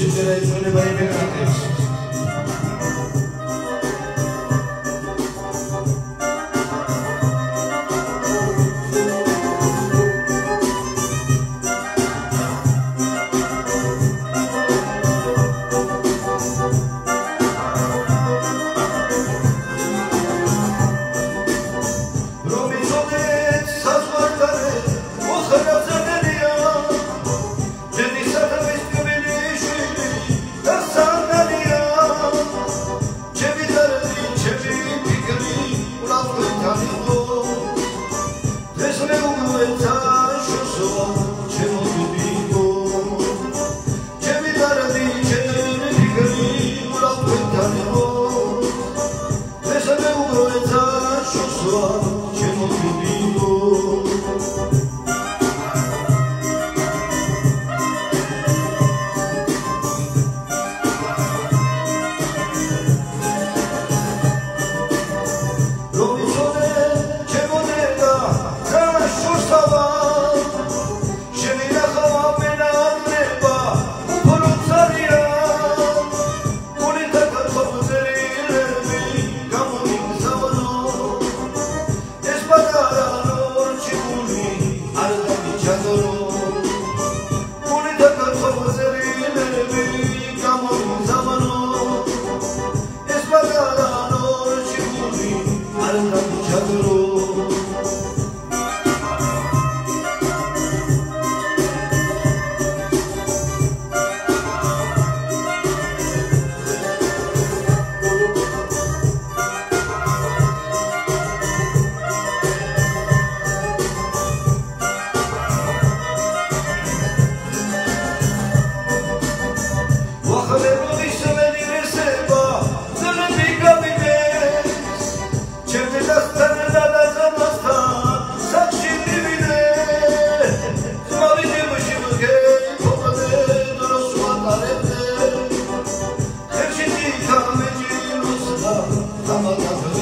shit that ain't 20 baby. Ramazan